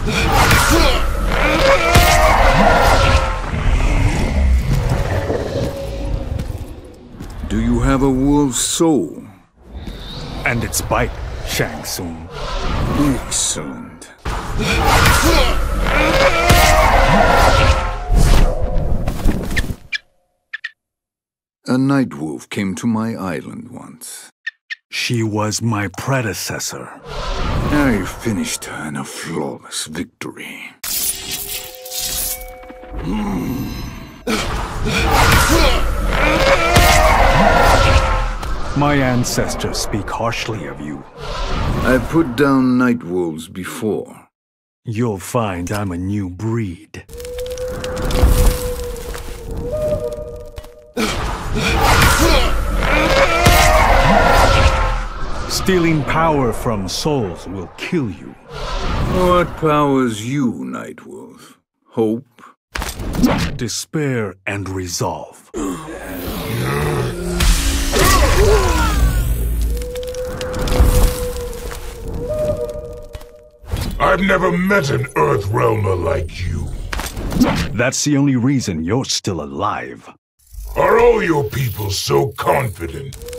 Do you have a wolf's soul? And its bite, Shang Tsung. Excellent. A night wolf came to my island once. She was my predecessor. I finished her in a flawless victory. My ancestors speak harshly of you. I put down night wolves before. You'll find I'm a new breed. Stealing power from souls will kill you. What powers you, Nightwolf? Hope? Despair and resolve. I've never met an Earth Earthrealmer like you. That's the only reason you're still alive. Are all your people so confident?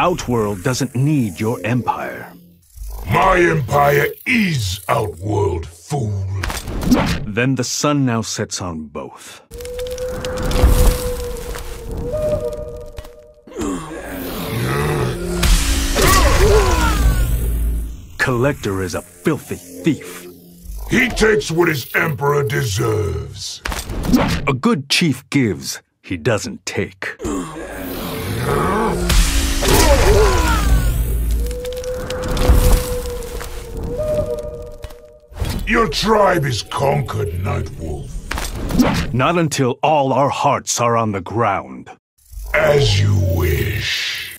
Outworld doesn't need your empire. My empire is Outworld, fool. Then the sun now sets on both. Kollector is a filthy thief. He takes what his emperor deserves. A good chief gives, he doesn't take. Your tribe is conquered, Nightwolf. Not until all our hearts are on the ground. As you wish.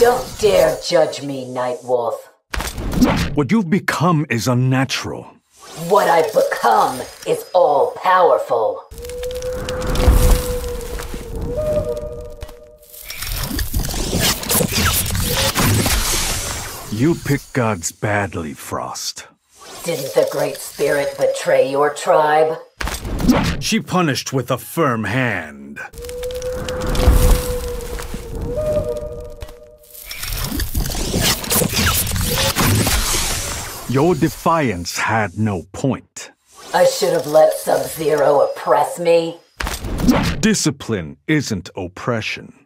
Don't dare judge me, Nightwolf. What you've become is unnatural. What I've become is all You pick gods badly, Frost. Didn't the Great Spirit betray your tribe? She punished with a firm hand. Your defiance had no point. I should have let Sub-Zero oppress me. Discipline isn't oppression.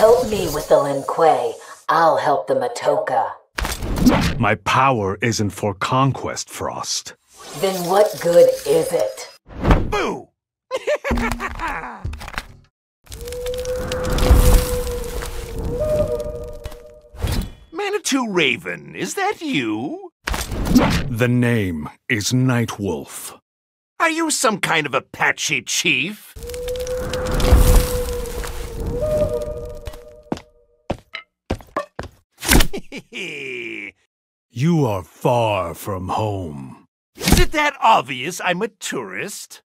Help me with the Lin Kuei. I'll help the Matoka. My power isn't for conquest, Frost. Then what good is it? Boo! Manitou Raven, is that you? The name is Nightwolf. Are you some kind of Apache chief? You are far from home, Is it that obvious I'm a tourist?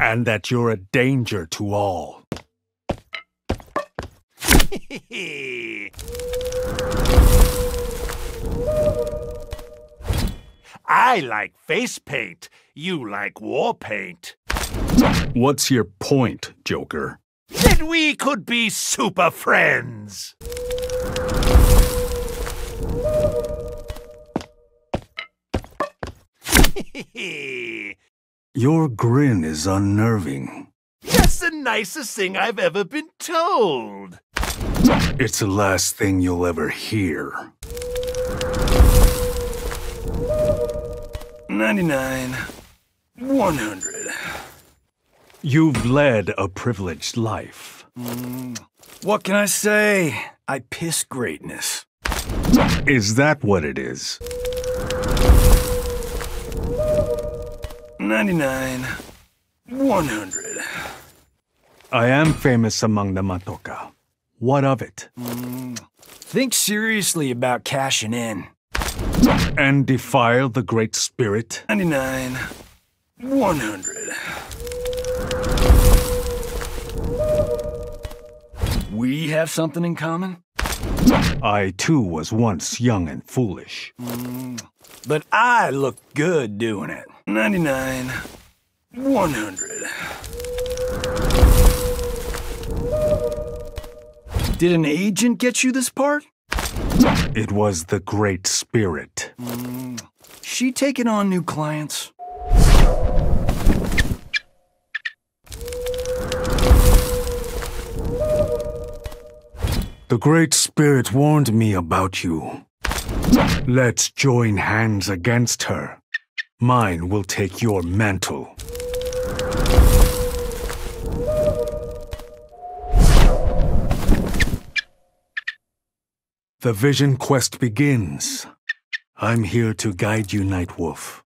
and that you're a danger to all. I like face paint. You like war paint. What's your point, Joker? Then we could be super friends. Your grin is unnerving. That's the nicest thing I've ever been told. It's the last thing you'll ever hear. 99. 100. You've led a privileged life. Mm. What can I say? I piss greatness. Is that what it is? 99. 100. I am famous among the Matoka. What of it? Hmm. Think seriously about cashing in. And defile the Great Spirit? 99. 100. We have something in common? I too was once young and foolish. Hmm. But I look good doing it. 99. 100. Did an agent get you this part? It was the Great Spirit. She taking on new clients? The Great Spirit warned me about you. Let's join hands against her. Mine will take your mantle. The vision quest begins. I'm here to guide you, Nightwolf.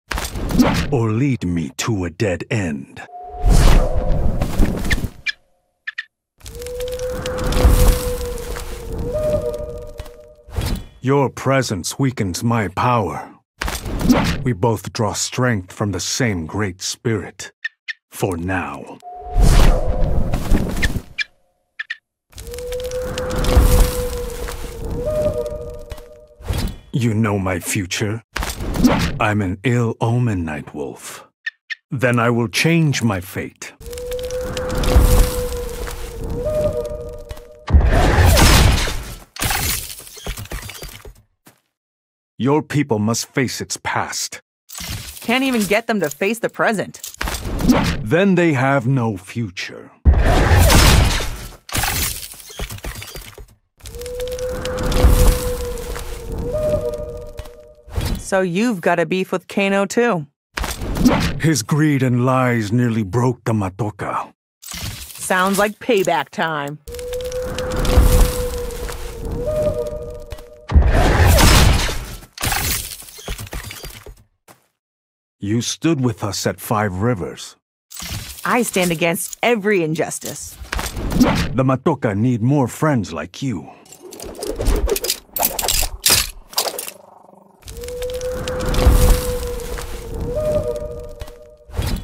Or lead me to a dead end. Your presence weakens my power. We both draw strength from the same Great Spirit. For now. You know my future. I'm an ill omen, Nightwolf. Then I will change my fate. Your people must face its past. Can't even get them to face the present. Then they have no future. So you've got a beef with Kano too. His greed and lies nearly broke the Matoka. Sounds like payback time. You stood with us at Five Rivers. I stand against every injustice. The Matoka need more friends like you.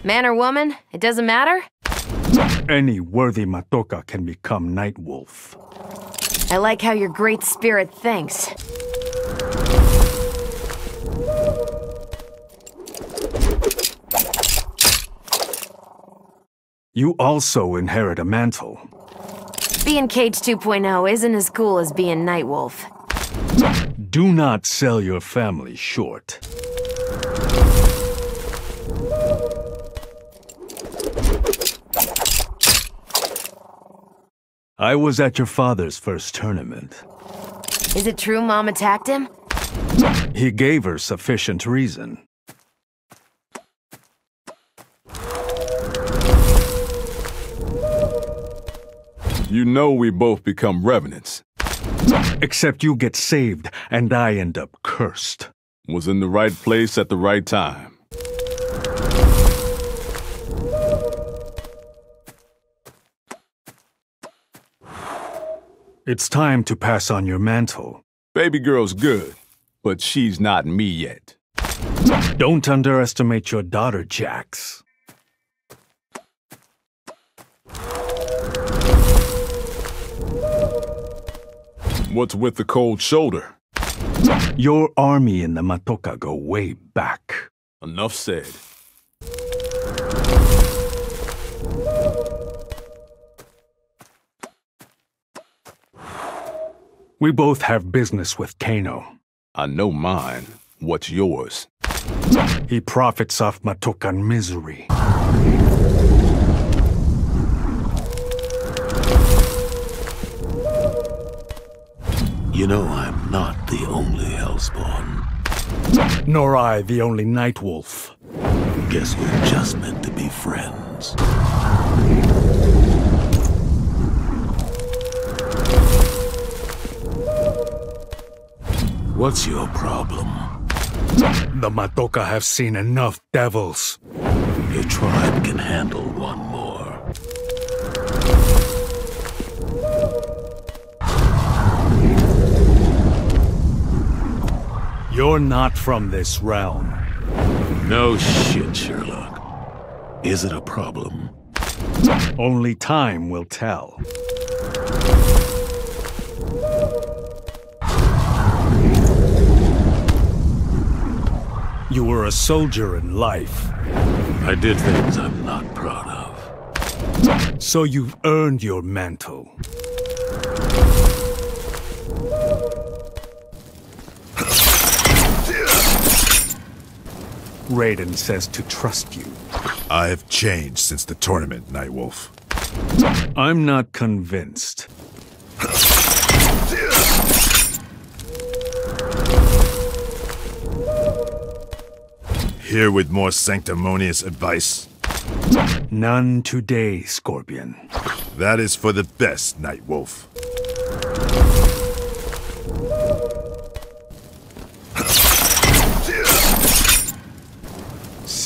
Man or woman, it doesn't matter? Any worthy Matoka can become Nightwolf. I like how your great spirit thinks. You also inherit a mantle. Being Cage 2.0 isn't as cool as being Nightwolf. Do not sell your family short. I was at your father's first tournament. Is it true Mom attacked him? He gave her sufficient reason. You know we both become revenants. Except you get saved and I end up cursed. Was in the right place at the right time. It's time to pass on your mantle. Baby girl's good, but she's not me yet. Don't underestimate your daughter, Jax. What's with the cold shoulder? Your army and the Matoka go way back. Enough said. We both have business with Kano. I know mine. What's yours? He profits off Matokan misery. You know I'm not the only Hellspawn. Nor I the only Nightwolf. Guess we're just meant to be friends. What's your problem? The Matoka have seen enough devils. Your tribe can handle one You're not from this realm. No shit, Sherlock. Is it a problem? Only time will tell. You were a soldier in life. I did things I'm not proud of. So you've earned your mantle. Raiden says to trust you. I have changed since the tournament, Nightwolf. I'm not convinced. Here with more sanctimonious advice. None today, Scorpion. That is for the best, Nightwolf.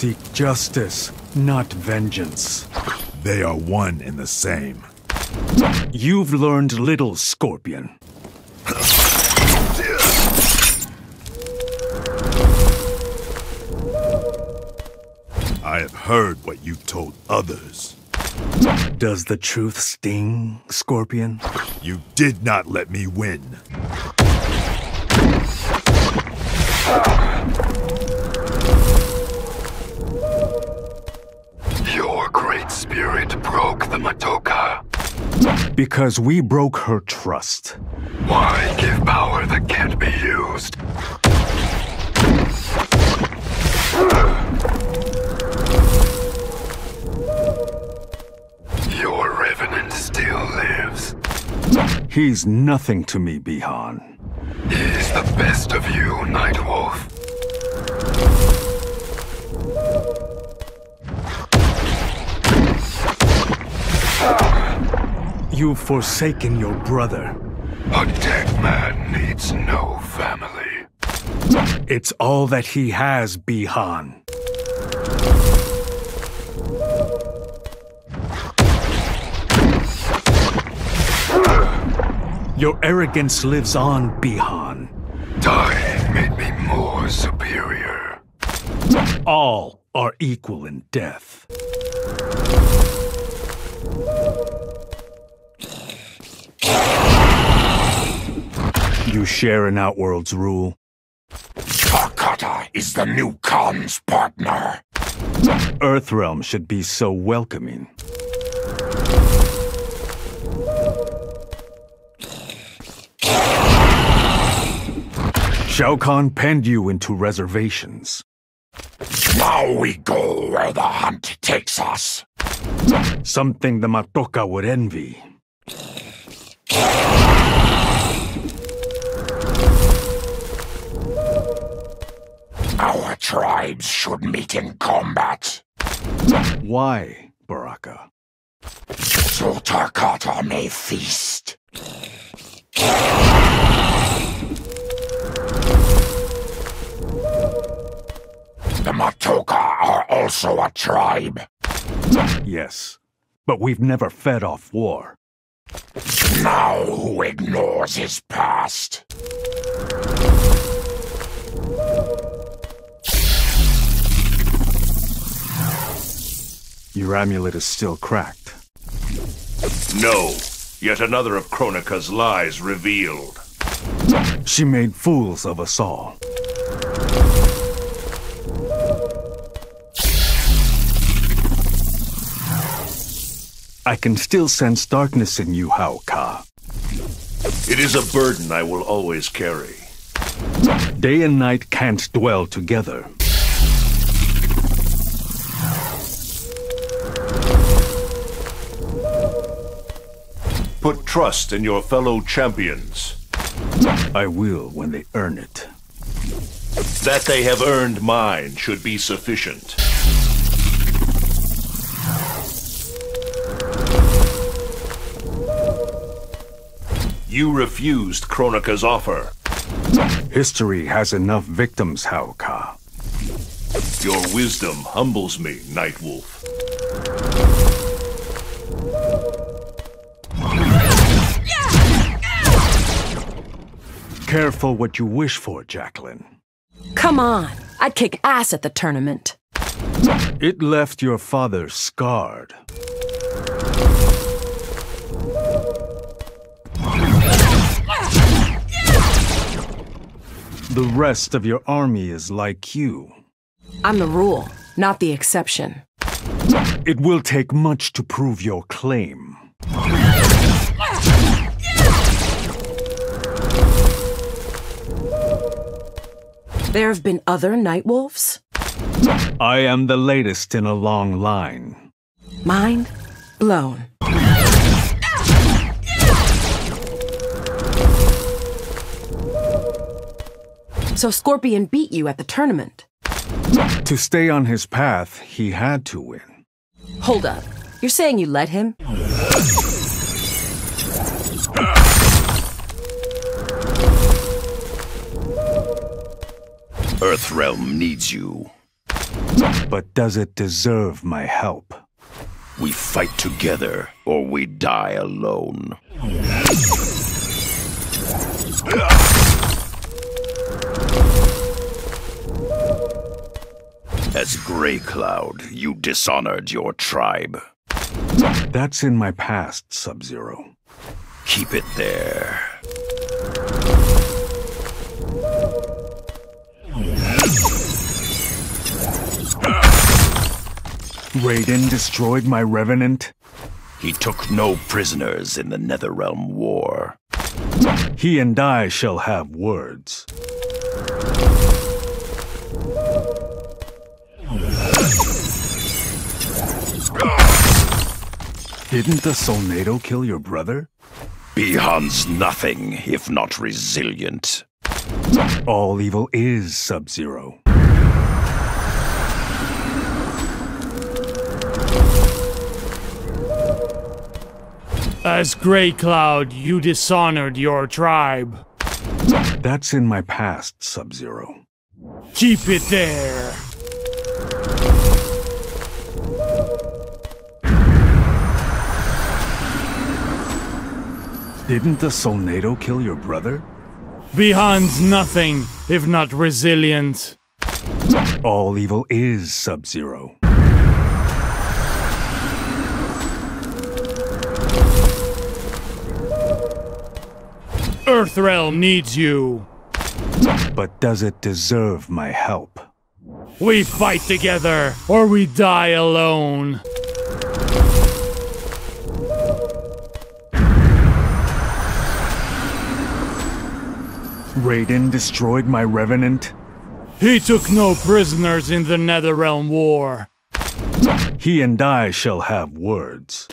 Seek justice, not vengeance. They are one and the same. You've learned little, Scorpion. I have heard what you told others. Does the truth sting, Scorpion? You did not let me win. Spirit broke the Matoka. Because we broke her trust. Why give power that can't be used? Your revenant still lives. He's nothing to me, Bi-Han. He's the best of you, Nightwolf. You've forsaken your brother. A dead man needs no family. It's all that he has, Bi-Han. Your arrogance lives on, Bi-Han. Dying made me more superior. All are equal in death. You share an Outworld's rule. Tarkata is the new Kahn's partner. Earthrealm should be so welcoming. Shao Kahn penned you into reservations. Now we go where the hunt takes us. Something the Matoka would envy. Tribes should meet in combat. Why, Baraka? So Tarkata may feast. The Matoka are also a tribe. Yes, but we've never fed off war. Now who ignores his past? Your amulet is still cracked. No. Yet another of Kronika's lies revealed. She made fools of us all. I can still sense darkness in you, Haoka. It is a burden I will always carry. Day and night can't dwell together. Put trust in your fellow champions. I will when they earn it. That they have earned mine should be sufficient. You refused Kronika's offer. History has enough victims, Haoka. Your wisdom humbles me, Nightwolf. Careful what you wish for, Jacqueline. Come on, I'd kick ass at the tournament. It left your father scarred. The rest of your army is like you. I'm the rule, not the exception. It will take much to prove your claim. There have been other night wolves? I am the latest in a long line. Mind blown. So Scorpion beat you at the tournament? To stay on his path, he had to win. Hold up. You're saying you let him? Earthrealm needs you. But does it deserve my help? We fight together, or we die alone. As Grey Cloud, you dishonored your tribe. That's in my past, Sub-Zero. Keep it there. Raiden destroyed my Revenant? He took no prisoners in the Netherrealm War. He and I shall have words. Didn't the Soulnado kill your brother? Bi-Han's nothing if not resilient. All evil is Sub-Zero. As Grey Cloud, you dishonored your tribe. That's in my past, Sub-Zero. Keep it there. Didn't the Soulnado kill your brother? Bi-Han's nothing if not resilient. All evil is Sub-Zero. Earthrealm needs you. But does it deserve my help? We fight together, or we die alone. Raiden destroyed my Revenant? He took no prisoners in the Netherrealm War. He and I shall have words.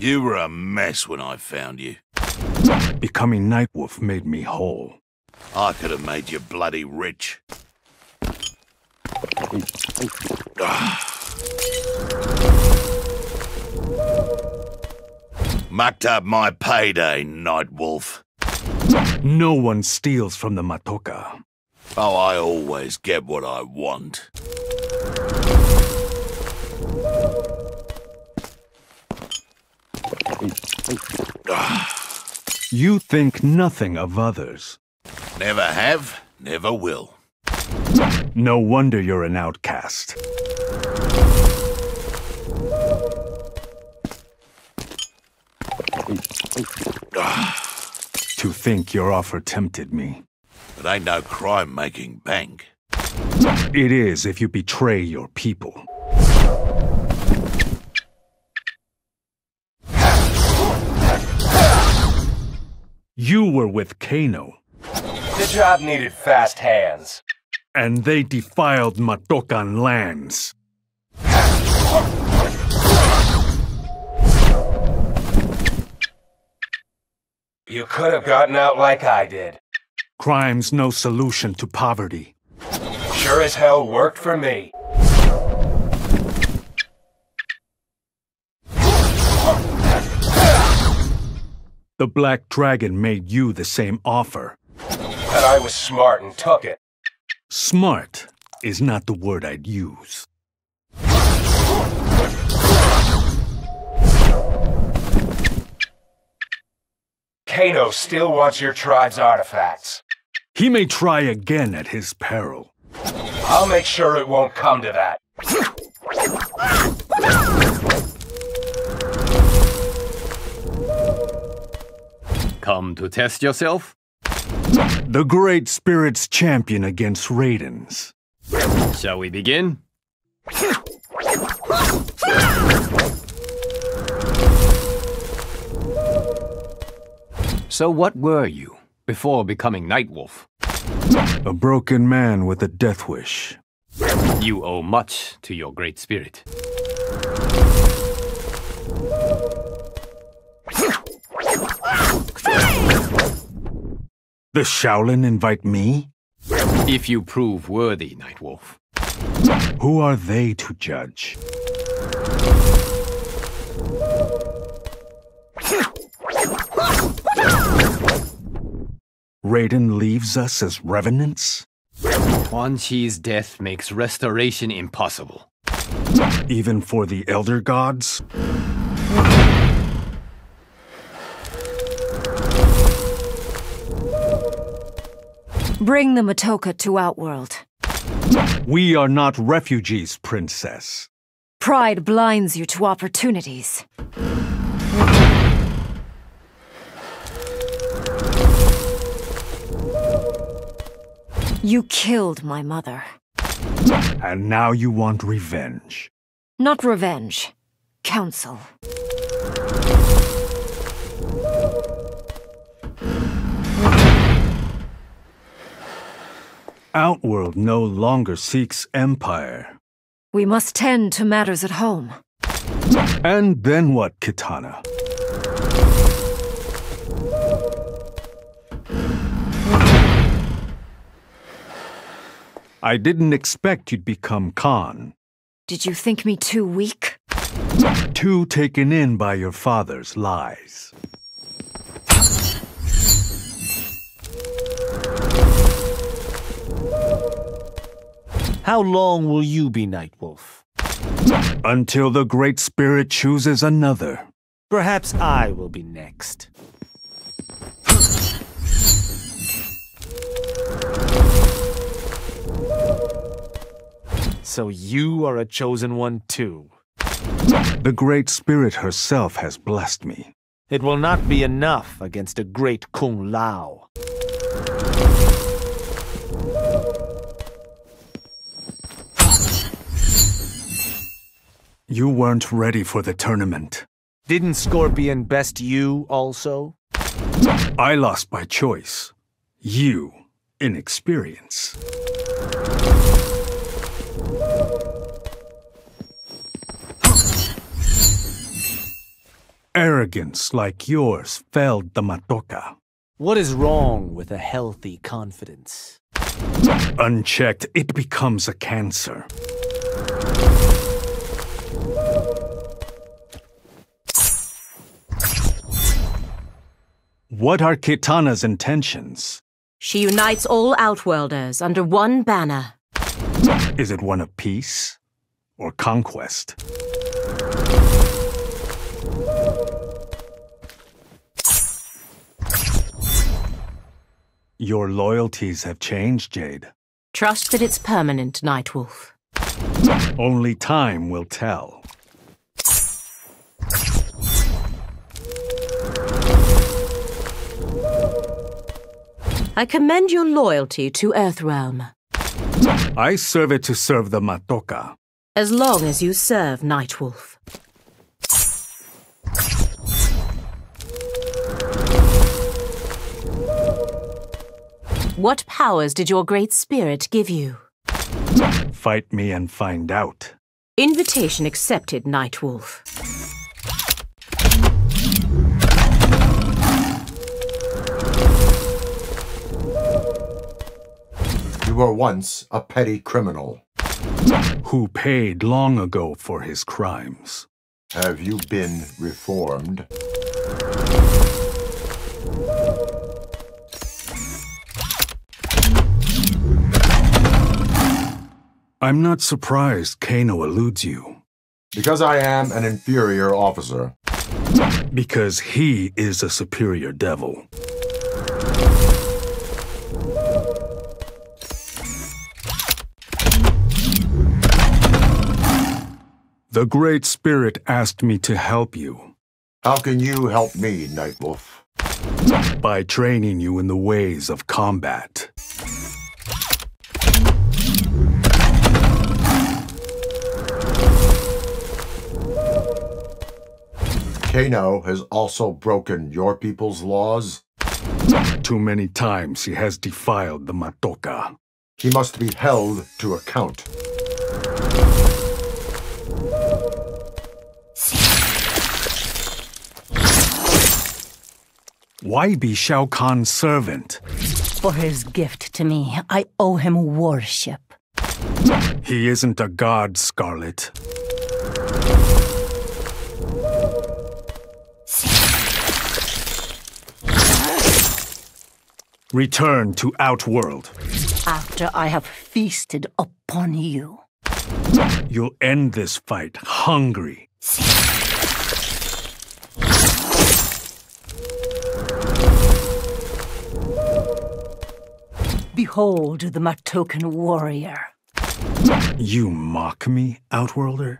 You were a mess when I found you. Becoming Nightwolf made me whole. I could have made you bloody rich. Ah. Mucked up my payday, Nightwolf. No one steals from the Matoka. Oh, I always get what I want. You think nothing of others. Never have, never will. No wonder you're an outcast. to think your offer tempted me. It ain't no crime making bank. It is if you betray your people. You were with Kano. The job needed fast hands. And they defiled Matokan lands. You could have gotten out like I did. Crime's no solution to poverty. Sure as hell worked for me. The Black Dragon made you the same offer. And I was smart and took it. Smart is not the word I'd use. Kano still wants your tribe's artifacts. He may try again at his peril. I'll make sure it won't come to that. Come to test yourself? The Great Spirit's champion against Raiden's. Shall we begin? So what were you before becoming Nightwolf? A broken man with a death wish. You owe much to your Great Spirit. The Shaolin invite me? If you prove worthy, Nightwolf. Who are they to judge? Raiden leaves us as revenants? Quan Chi's death makes restoration impossible. Even for the Elder Gods? Bring the Matoka to Outworld. We are not refugees, Princess. Pride blinds you to opportunities. You killed my mother. And now you want revenge. Not revenge. Counsel. Outworld no longer seeks empire. We must tend to matters at home. And then what, Kitana? I didn't expect you'd become Kahn. Did you think me too weak? Too taken in by your father's lies. How long will you be Nightwolf? Until the Great Spirit chooses another. Perhaps I will be next. So you are a chosen one too. The Great Spirit herself has blessed me. It will not be enough against a great Kung Lao. You weren't ready for the tournament. Didn't Scorpion best you also? I lost by choice. You, inexperience. Arrogance like yours felled the Matoka. What is wrong with a healthy confidence? Unchecked, it becomes a cancer. What are Kitana's intentions? She unites all Outworlders under one banner. Is it one of peace or conquest? Your loyalties have changed, Jade. Trust that it's permanent, Nightwolf. Only time will tell. I commend your loyalty to Earthrealm. I serve it to serve the Matoka. As long as you serve Nightwolf. What powers did your Great Spirit give you? Fight me and find out. Invitation accepted, Nightwolf. Were once a petty criminal. Who paid long ago for his crimes. Have you been reformed? I'm not surprised Kano eludes you. Because I am an inferior officer. Because he is a superior devil. The Great Spirit asked me to help you. How can you help me, Nightwolf? By training you in the ways of combat. Kano has also broken your people's laws? Too many times he has defiled the Matoka. He must be held to account. Why be Shao Kahn's servant? For his gift to me, I owe him worship. He isn't a god, Skarlet. Return to Outworld. After I have feasted upon you. You'll end this fight hungry. Behold the Matokan warrior. You mock me, Outworlder?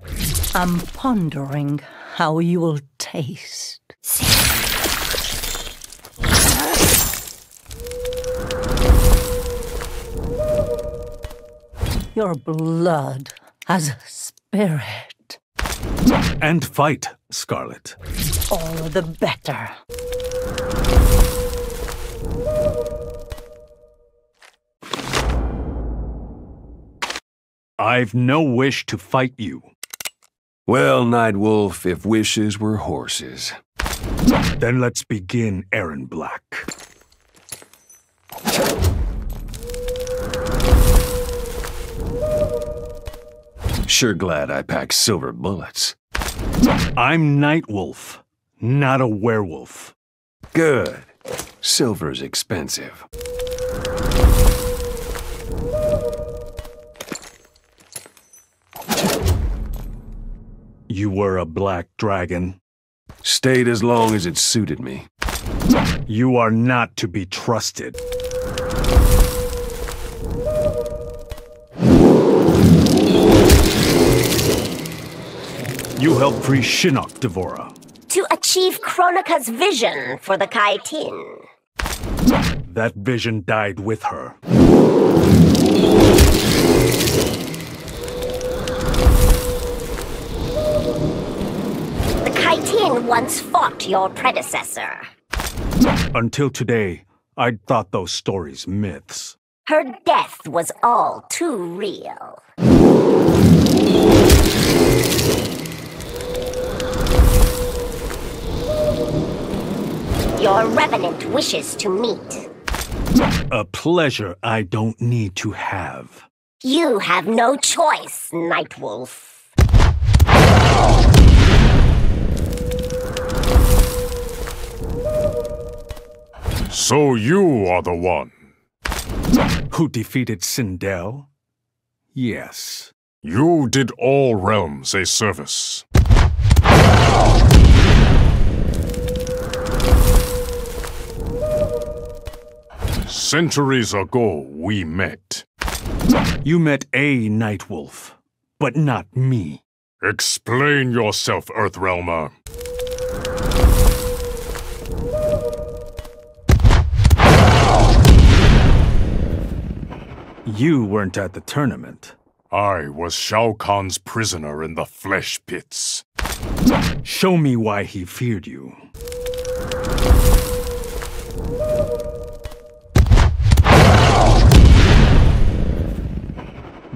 I'm pondering how you will taste. Your blood has a spirit. And fight, Skarlet. All the better. I've no wish to fight you. Well, Nightwolf, if wishes were horses. Then let's begin, Erron Black. Sure glad I packed silver bullets. I'm Nightwolf, not a werewolf. Good. Silver's expensive. You were a black dragon. Stayed as long as it suited me. You are not to be trusted. You helped free Shinnok, D'Vorah. To achieve Kronika's vision for the Kytinn. That vision died with her. The Kytinn once fought your predecessor. Until today, I'd thought those stories myths. Her death was all too real. Your revenant wishes to meet. A pleasure I don't need to have. You have no choice, Nightwolf. So you are the one. Who defeated Sindel? Yes. You did all realms a service. Centuries ago, we met. You met a Nightwolf, but not me. Explain yourself, Earthrealmer. You weren't at the tournament. I was Shao Kahn's prisoner in the flesh pits. Show me why he feared you.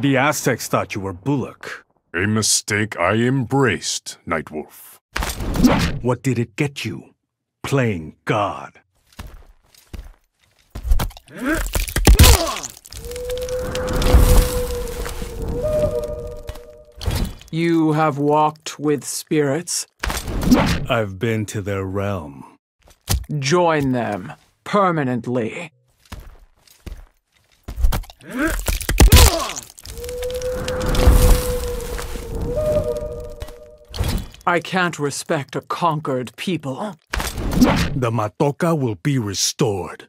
The Aztecs thought you were Bullock. A mistake I embraced, Nightwolf. What did it get you? Playing God. You have walked with spirits? I've been to their realm. Join them permanently. I can't respect a conquered people. The Matoka will be restored.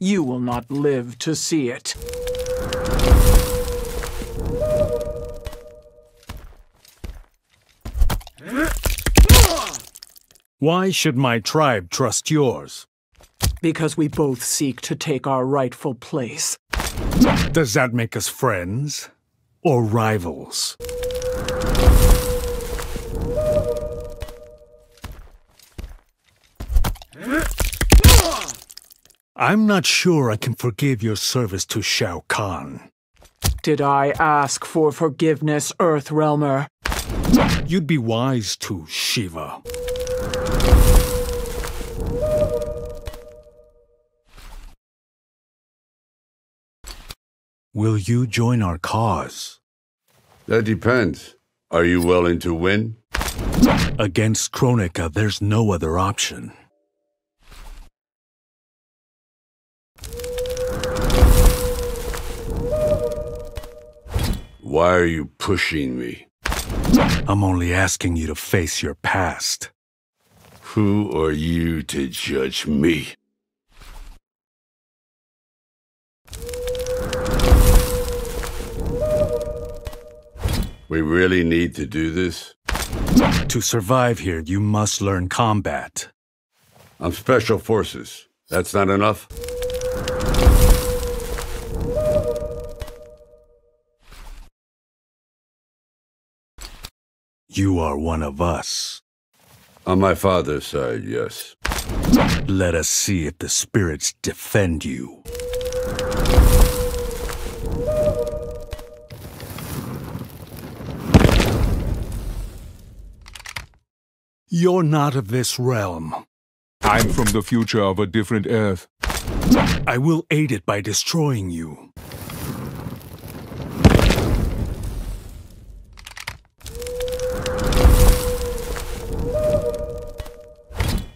You will not live to see it. Why should my tribe trust yours? Because we both seek to take our rightful place. Does that make us friends or rivals? I'm not sure I can forgive your service to Shao Kahn. Did I ask for forgiveness, Earthrealmer? You'd be wise to, Sheeva. Will you join our cause? That depends. Are you willing to win? Against Kronika, there's no other option. Why are you pushing me? I'm only asking you to face your past. Who are you to judge me? We really need to do this? To survive here, you must learn combat. I'm Special Forces. That's not enough? You are one of us. On my father's side, yes. Let us see if the spirits defend you. You're not of this realm. I'm from the future of a different Earth. I will aid it by destroying you.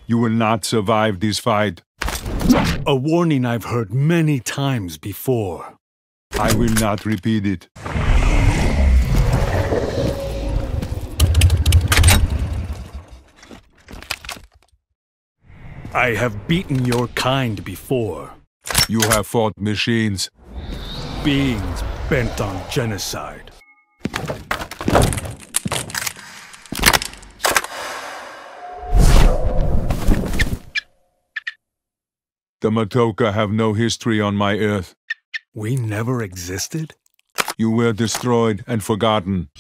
You will not survive this fight. A warning I've heard many times before. I will not repeat it. I have beaten your kind before. You have fought machines. Beings bent on genocide. The Matoka have no history on my Earth. We never existed? You were destroyed and forgotten.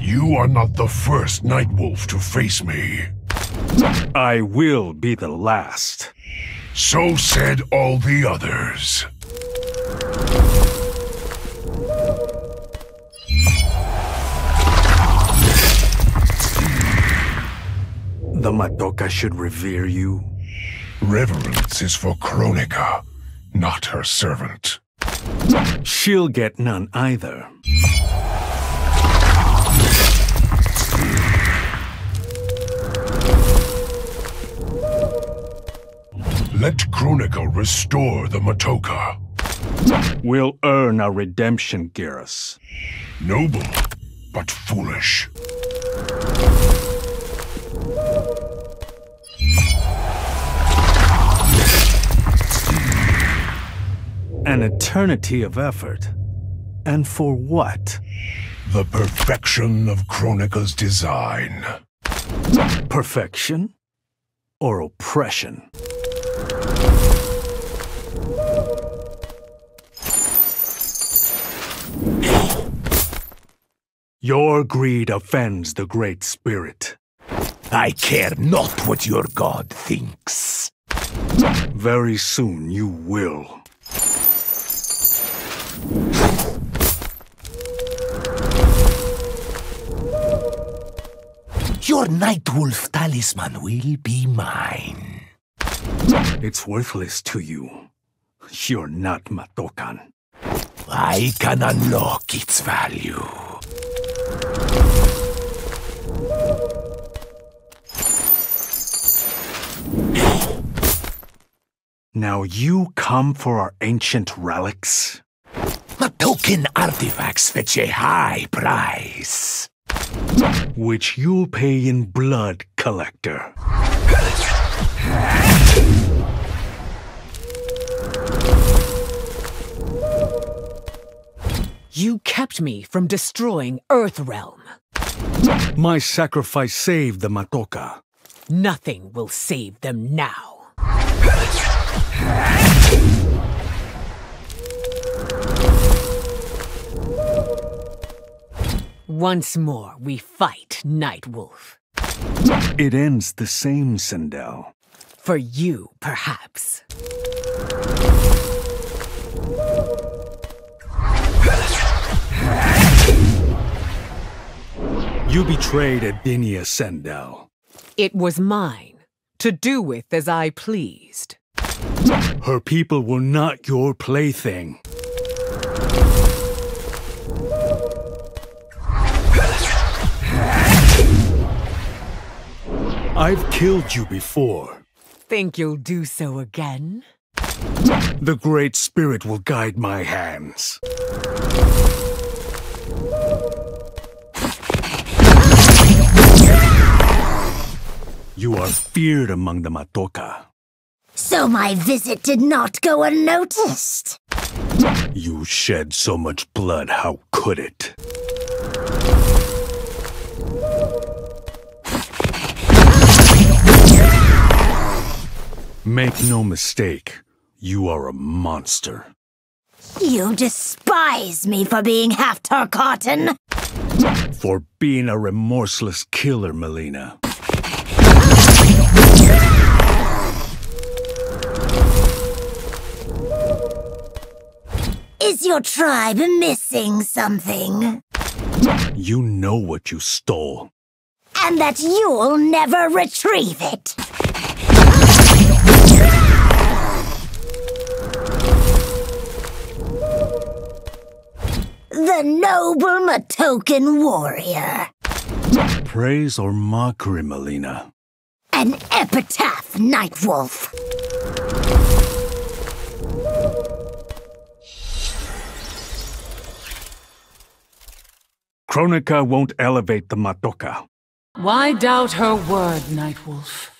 You are not the first Nightwolf to face me. I will be the last. So said all the others. The Matoka should revere you. Reverence is for Kronika, not her servant. She'll get none either. Let Kronika restore the Matoka. We'll earn our redemption, Geras. Noble, but foolish. An eternity of effort. And for what? The perfection of Kronika's design. Perfection? Or oppression? Your greed offends the Great Spirit. I care not what your god thinks. Very soon you will. Your Nightwolf talisman will be mine. It's worthless to you. You're not Matokan. I can unlock its value. Now you come for our ancient relics? Matokan artifacts fetch a high price. Which you'll pay in blood, Kollector. You kept me from destroying Earthrealm. My sacrifice saved the Matoka. Nothing will save them now. Once more we fight, Nightwolf. It ends the same, Sindel. For you, perhaps. You betrayed Edenia Sindel. It was mine, to do with as I pleased. Her people were not your plaything. I've killed you before. Think you'll do so again? The Great Spirit will guide my hands. You are feared among the Matoka. So my visit did not go unnoticed. You shed so much blood, how could it? Make no mistake, you are a monster. You despise me for being half Tarkatan. For being a remorseless killer, Mileena. Is your tribe missing something? You know what you stole. And that you'll never retrieve it. The noble Matokan warrior. Praise or mockery, Mileena? An epitaph, Nightwolf. Kronika won't elevate the Matoka. Why doubt her word, Nightwolf?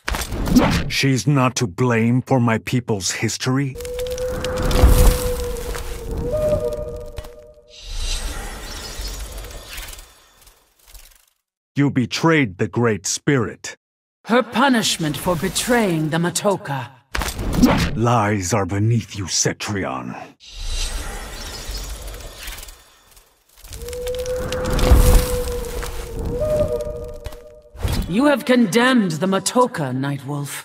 She's not to blame for my people's history. You betrayed the Great Spirit. Her punishment for betraying the Matoka. Lies are beneath you, Cetrion. You have condemned the Matoka, Nightwolf.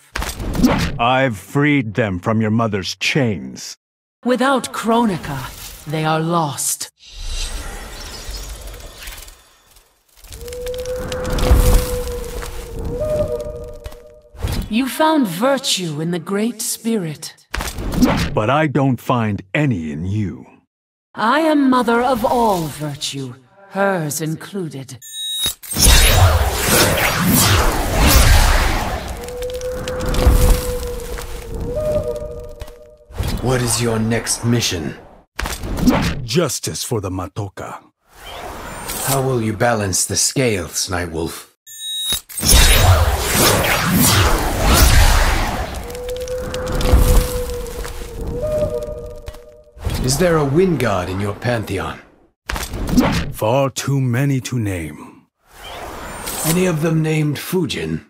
I've freed them from your mother's chains. Without Kronika, they are lost. You found virtue in the Great Spirit. But I don't find any in you. I am mother of all virtue, hers included. What is your next mission? Justice for the Matoka. How will you balance the scales, Nightwolf? Is there a wind god in your pantheon? Far too many to name. Any of them named Fujin?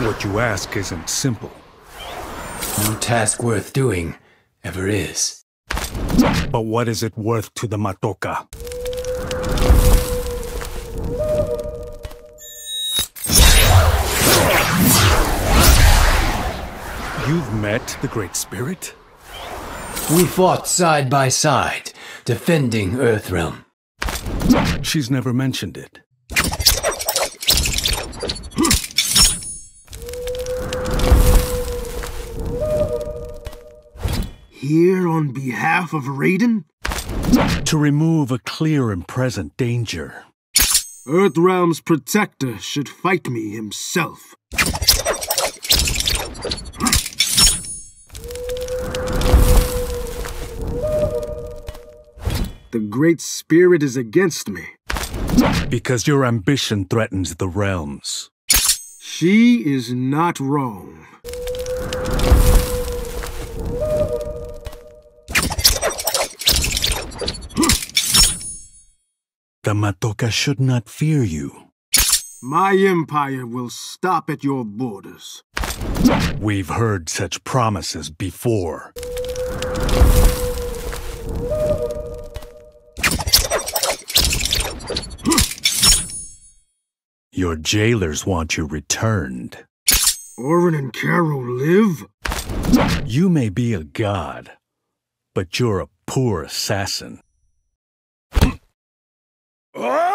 What you ask isn't simple. No task worth doing ever is. But what is it worth to the Matoka? You've met the Great Spirit? We fought side by side, defending Earthrealm. She's never mentioned it. Here on behalf of Raiden? To remove a clear and present danger. Earthrealm's protector should fight me himself. The Great Spirit is against me. Because your ambition threatens the realms. She is not wrong. The Matoka should not fear you. My empire will stop at your borders. We've heard such promises before. Your jailers want you returned. Orin and Carol live? You may be a god, but you're a poor assassin. Ah!